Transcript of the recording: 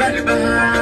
back behind.